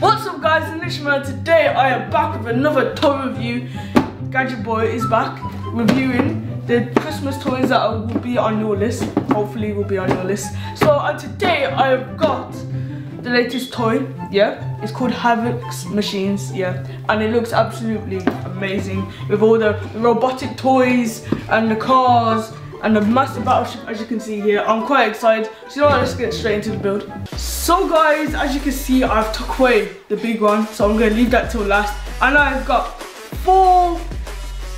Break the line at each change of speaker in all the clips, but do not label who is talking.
What's up guys, Englishman. Today I am back with another toy review. Gadget Boy is back reviewing the Christmas toys that will be on your list. Hopefully will be on your list. So and today I have got the latest toy, yeah. It's called Havex Machines, yeah. And it looks absolutely amazing with all the robotic toys and the cars and a massive battleship as you can see here. I'm quite excited. So you know what, let's get straight into the build. So guys, as you can see, I've took away the big one. So I'm gonna leave that till last. And I've got four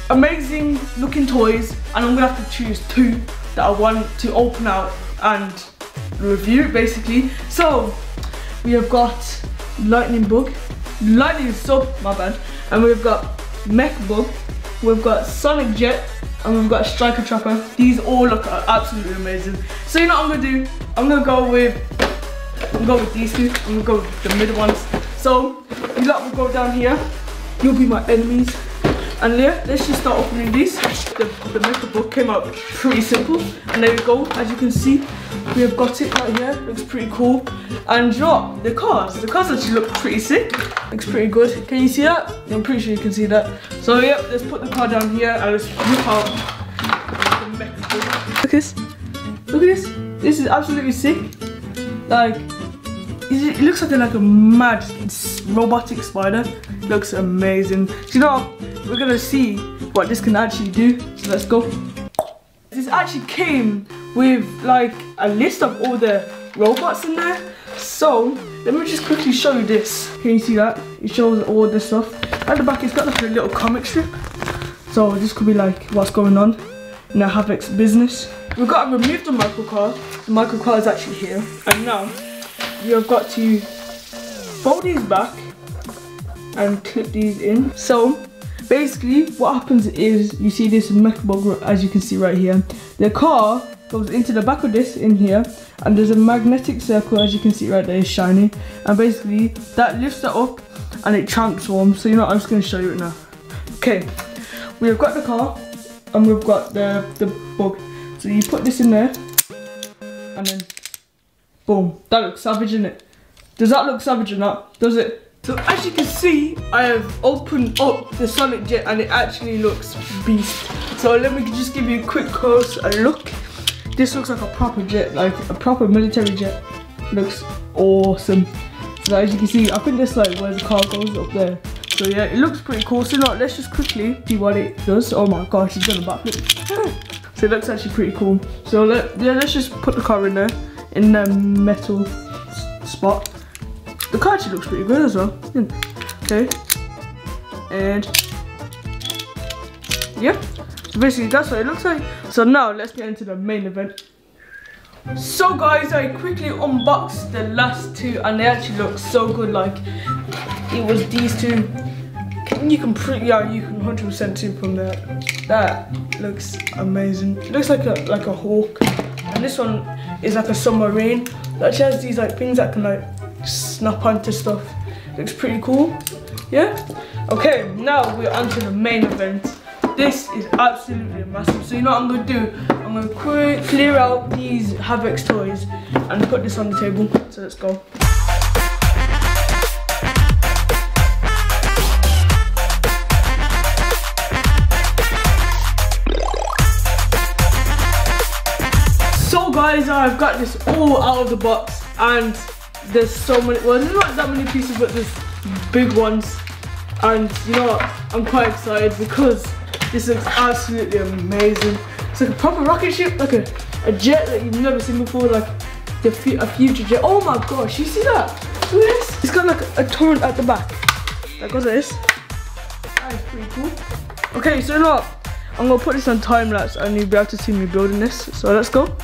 amazing looking toys and I'm gonna have to choose two that I want to open out and review basically. So we have got Lightning Bug, Lightning Sub, my bad, and we've got Mech Bug, we've got Sonic Jet, and we've got Striker Trapper. These all look absolutely amazing. So you know what I'm gonna do? I'm gonna go with, I'm gonna go with these two. I'm gonna go with the middle ones. So you lot will go down here. You'll be my enemies. And yeah, let's just start opening these. The, the Mech Bug came out pretty simple. And there we go, as you can see, we have got it right here. Looks pretty cool. And you know? The cars, the cars actually look pretty sick. Looks pretty good. Can you see that? I'm pretty sure you can see that. So yeah, let's put the car down here and let's rip out the Mech Bug. Look at this. Look at this. This is absolutely sick. Like, it looks like a, like a mad robotic spider. Looks amazing. You know we're gonna see what this can actually do. So let's go. This actually came with like a list of all the robots in there. So let me just quickly show you this. Can you see that? It shows all this stuff. At the back it's got like a little comic strip. So this could be like what's going on in the Havex business. We've got to remove the micro car. The micro car is actually here. And now we have got to fold these back and clip these in. So basically what happens is you see this MechBug as you can see right here. The car goes into the back of this in here and there's a magnetic circle as you can see right there is shiny and basically that lifts it up and it transforms. So you know I'm just going to show you it now. Okay we've got the car and we've got the the bug. So you put this in there and then boom that looks savage in it does that look savage or not? Does it so as you can see, I have opened up the Sonic Jet and it actually looks beast. So let me just give you a quick close look. This looks like a proper jet, like a proper military jet. Looks awesome. So as you can see, I think this like where the car goes up there. So yeah, it looks pretty cool. So now let's just quickly see what it does. Oh my gosh, it's done a backflip. so it looks actually pretty cool. So let, yeah, let's just put the car in there, in the metal spot. The car looks pretty good as well. Hmm. Okay. And yeah. So basically that's what it looks like. So now let's get into the main event. So guys, I quickly unboxed the last two and they actually look so good. Like it was these two. You can pretty yeah, you can 100% see from there. That looks amazing. It looks like a like a hawk. And this one is like a submarine that has these like things that can like snap onto stuff. Looks pretty cool. Yeah? Okay, now we're on to the main event. This is absolutely massive. So you know what I'm gonna do? I'm gonna clear out these Havex toys and put this on the table. So let's go. So guys, I've got this all out of the box and there's so many, well there's not that many pieces but there's big ones and you know what, I'm quite excited because this looks absolutely amazing. It's like a proper rocket ship, like a, a jet that you've never seen before, like the, a future jet. Oh my gosh, you see that? Look at this. It's got like a turret at the back. That goes like this. That is pretty cool. Okay, so what? I'm gonna put this on time lapse and you'll be able to see me building this. So let's go.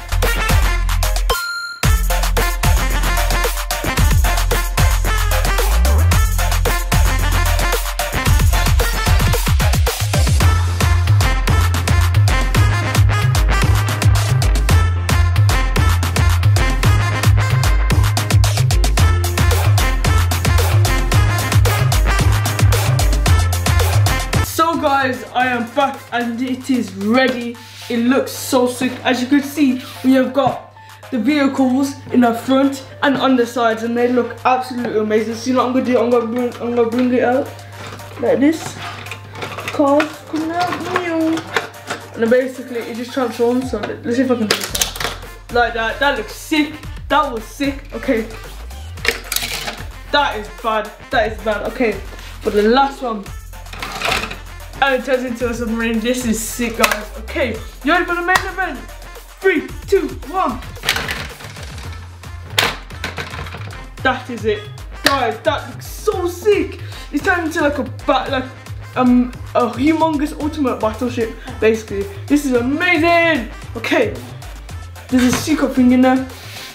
I am back and it is ready. It looks so sick. As you can see, we have got the vehicles in the front and on the sides and they look absolutely amazing. Know what I'm gonna do? I'm gonna bring I'm gonna bring it out like this. Cars coming out and basically it just transforms. So let's see if I can do this like that. That looks sick. That was sick. Okay. That is bad. That is bad. Okay. For the last one. And it turns into a submarine. This is sick, guys. Okay. You ready for the main event? Three, two, one. That is it. Guys, that looks so sick. It's turned into like a bat like um a humongous ultimate battleship, basically. This is amazing! Okay. There's a secret thing in there.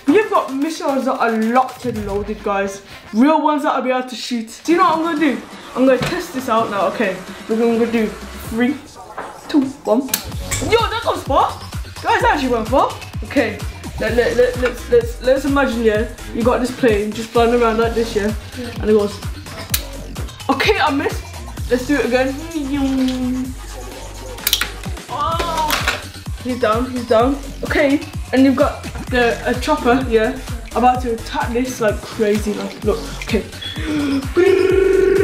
You've got missiles that are locked and loaded, guys. Real ones that I'll be able to shoot. Do you know what I'm gonna do? I'm gonna test this out now. Okay, we're gonna do three, two, one. Yo, that goes far. Guys, actually went far. Okay, let, let, let, let's let's let's imagine yeah, you got this plane just flying around like this yeah, and it goes. Okay, I missed. Let's do it again. Oh, he's down. He's down. Okay, and you've got the a chopper yeah, about to attack this like crazy. Like look. Okay.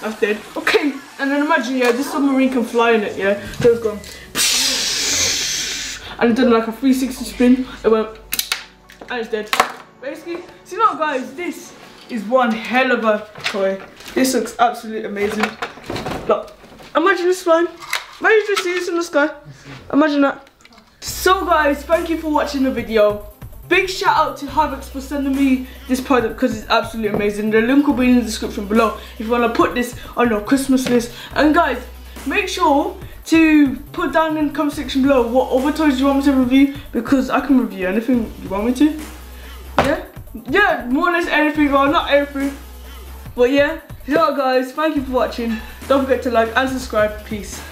That's dead. Okay, and then imagine yeah, this submarine can fly in it yeah. So it's gone and it done like a 360 spin. It went and it's dead. Basically, see now guys, this is one hell of a toy. This looks absolutely amazing. Look, imagine this flying. Imagine just see this in the sky. Imagine that. So guys, thank you for watching the video. Big shout out to Havex for sending me this product because it's absolutely amazing. The link will be in the description below if you want to put this on your Christmas list. And guys, make sure to put down in the comment section below what other toys you want me to review because I can review anything you want me to. Yeah? Yeah, more or less anything or not everything. But yeah, so guys, thank you for watching. Don't forget to like and subscribe. Peace.